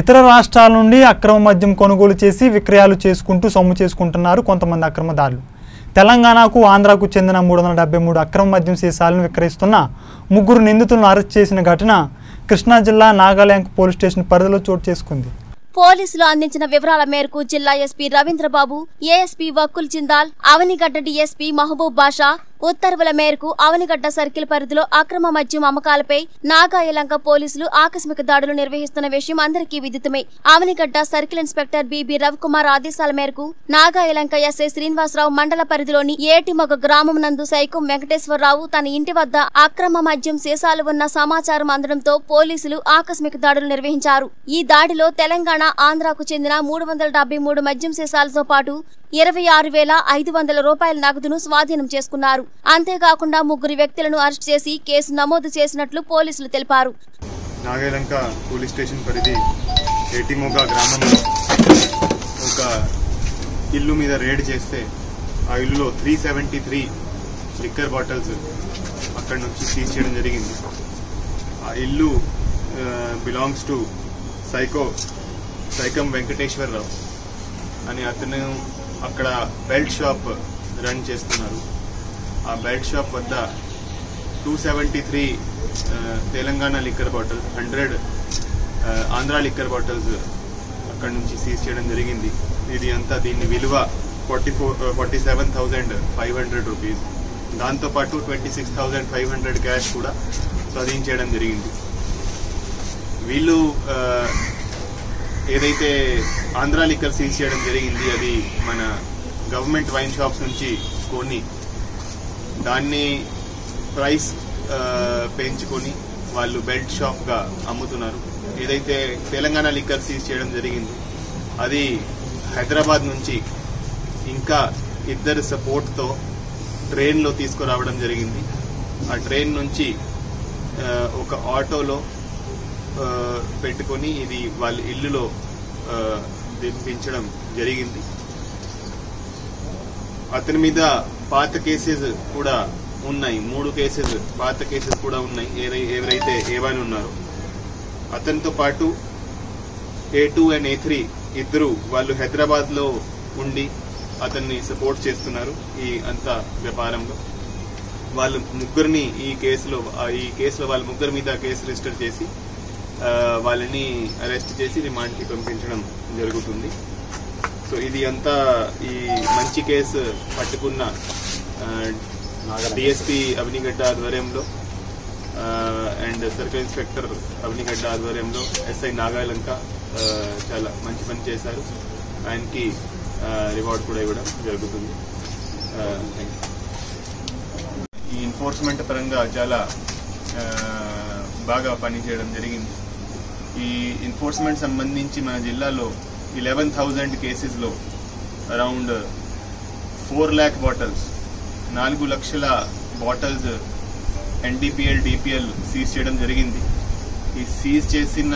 ఇతర రాష్ట్రాల నుండి అక్రమ మద్యం కొనుగోలు చేసి విక్రయాలు చేసుకుంటూ సొమ్ము చేసుకుంటున్నారు కొంతమంది అక్రమదారులు. తెలంగాణకు ఆంధ్రాకు చెందిన మూడు వందల డెబ్బై మూడు అక్రమ మద్యం సీసాలను విక్రయిస్తున్న ముగ్గురు నిందితులను అరెస్ట్ చేసిన ఘటన కృష్ణా జిల్లా నాగాల్యాంక్ పోలీస్ స్టేషన్ పరిధిలో చోటు చేసుకుంది. పోలీసులు అందించిన వివరాల మేరకు జిల్లా SP Ravindrababu ASP Vakul Jindal Avanigadda DSP Mahaboob Basha ఉత్తర్వుల మేరకు అవనిగడ్డ సర్కిల్ పరిధిలో అక్రమ మద్యం అమ్మకాలపై నాగాయలంక పోలీసులు ఆకస్మిక దాడులు నిర్వహిస్తున్న విషయం అందరికీ విదితమే. Avanigadda circle inspector B B Ravikumar ఆదేశాల మేరకు నాగాయలంక ఎస్ఐ శ్రీనివాసరావు మండల పరిధిలోని ఏటిమొగ గ్రామం నందు సైకం వెంకటేశ్వరరావు తన ఇంటి వద్ద అక్రమ మద్యం సీసాలు ఉన్న సమాచారం అందడంతో పోలీసులు ఆకస్మిక దాడులు నిర్వహించారు. ఈ దాడిలో తెలంగాణ ఆంధ్రాకు చెందిన మూడు వందల డెబ్బై మూడు మద్యం సీసాలతో పాటు ఇరవై ఆరు వేల ఐదు వందల రూపాయల నగదును స్వాధీనం చేసుకున్నారు. అంతేకాకుండా ముగ్గురు వ్యక్తులను అరెస్ట్ చేసి కేసు నమోదు చేసినట్లు పోలీసులు తెలిపారు. నాగేలంక పోలీస్ స్టేషన్ పరిధి ఏటిమోగా గ్రామంలో ఒక ఇల్లు మీద రేడ్ చేస్తే ఆ ఇల్లులో three seventy three liquor bottles అక్కడ నుంచి సీజ్ చేయడం జరిగింది. ఆ ఇల్లు బిలాంగ్స్ టు సైకో సైకం వెంకటేశ్వరరావు అని అతను అక్కడ బెల్ట్ షాప్ రన్ చేస్తున్నారు. ఆ బెల్ట్ షాప్ వద్ద two seventy three Telangana liquor bottles hundred Andhra liquor bottles అక్కడ నుంచి సీజ్ చేయడం జరిగింది. ఇది అంతా దీని విలువ forty four forty seven thousand five hundred rupees దాంతోపాటు twenty six thousand five hundred cash కూడా స్వాధీనించడం చేయడం జరిగింది. వీళ్ళు ఏదైతే ఆంధ్ర లిక్కర్ సీజ్ చేయడం జరిగింది అది మన గవర్నమెంట్ వైన్ షాప్స్ నుంచి కొని దాన్ని ప్రైస్ పెంచుకొని వాళ్ళు బెల్ట్ షాప్గా అమ్ముతున్నారు. ఏదైతే తెలంగాణ లిక్కర్ సీజ్ చేయడం జరిగింది అది హైదరాబాద్ నుంచి ఇంకా ఇద్దరు సపోర్ట్తో ట్రైన్లో తీసుకురావడం జరిగింది. ఆ ట్రైన్ నుంచి ఒక ఆటోలో పెట్టుకొని ఇది వాళ్ళ ఇల్లులో దింపించడం జరిగింది. అతని మీద పాత కేసెస్ కూడా ఉన్నాయి. మూడు కేసెస్ పాత కేసెస్ కూడా ఉన్నాయి. ఎవరైతే ఏవైనా ఉన్నారో. అతనితో పాటు A two and A three ఇద్దరు వాళ్ళు హైదరాబాద్లో ఉండి అతన్ని సపోర్ట్ చేస్తున్నారు ఈ అంత వ్యాపారంలో. వాళ్ళు ముగ్గురిని ఈ కేసులో ఈ కేసులో వాళ్ళ ముగ్గురు మీద కేసు రిజిస్టర్ చేసి వాళ్ళని అరెస్ట్ చేసి రిమాండ్కి పంపించడం జరుగుతుంది. సో ఇది అంతా ఈ మంచి కేసు పట్టుకున్న డిఎస్పీ అవినిగడ్డ ఆధ్వర్యంలో అండ్ సర్కిల్ ఇన్స్పెక్టర్ అవినిగడ్డ ఆధ్వర్యంలో ఎస్ఐ నాగాలంక చాలా మంచి పని చేశారు. ఆయనకి రివార్డ్ కూడా ఇవ్వడం జరుగుతుంది. ఈ ఎన్ఫోర్స్మెంట్ పరంగా చాలా బాగా పనిచేయడం జరిగింది. ఈ ఎన్ఫోర్స్మెంట్ సంబంధించి మన జిల్లాలో ఇలెవెన్ థౌజండ్ కేసెస్లో అరౌండ్ ఫోర్ ల్యాక్ బాటిల్స్ నాలుగు లక్షల బాటిల్స్ ఎన్డీపీఎల్ డిపిఎల్ సీజ్ చేయడం జరిగింది. ఈ సీజ్ చేసిన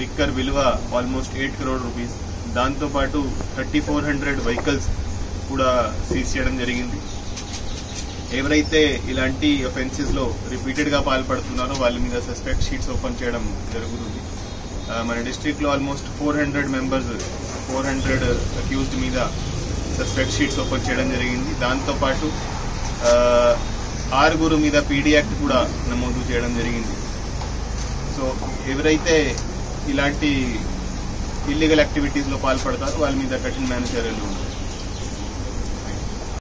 లిక్కర్ విలువ ఆల్మోస్ట్ ఎయిట్ క్రోడ్ రూపీస్ దాంతోపాటు థర్టీ ఫోర్ హండ్రెడ్ వెహికల్స్ కూడా సీజ్ చేయడం జరిగింది. ఎవరైతే ఇలాంటి ఒఫెన్సెస్ రిపీటెడ్గా పాల్పడుతున్నారో వాళ్ళ మీద సస్పెక్ట్ షీట్స్ ఓపెన్ చేయడం జరుగుతుంది. మన డిస్టిక్లో almost four hundred members four hundred accused మీద సస్పెక్ట్ షీట్స్ ఓపెన్ చేయడం జరిగింది. దాంతోపాటు ఆరుగురు మీద పీడీ యాక్ట్ కూడా నమోదు చేయడం జరిగింది. సో ఎవరైతే ఇలాంటి ఇల్లీగల్ యాక్టివిటీస్లో పాల్పడతారో వాళ్ళ మీద కఠినమైన చర్యలు